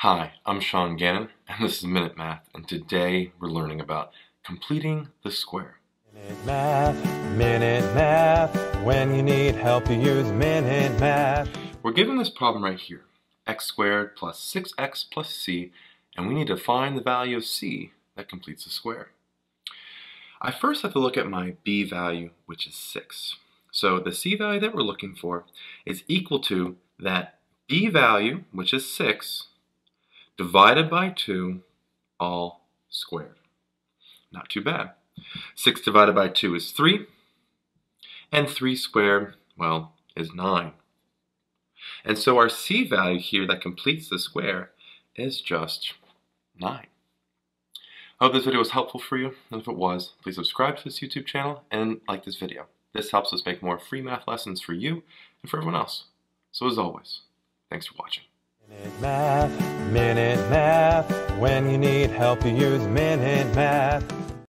Hi, I'm Sean Gannon, and this is Minute Math, and today we're learning about completing the square. Minute Math, Minute Math, when you need help you use Minute Math. We're given this problem right here, x squared plus 6x plus c, and we need to find the value of c that completes the square. I first have to look at my b value, which is 6. So the c value that we're looking for is equal to that b value, which is 6, divided by 2, all squared. Not too bad. 6 divided by 2 is 3, and 3 squared, well, is 9. And so our c value here that completes the square is just 9. I hope this video was helpful for you, and if it was, please subscribe to this YouTube channel and like this video. This helps us make more free math lessons for you and for everyone else. So as always, thanks for watching. Minute Math, when you need help you use Minute Math.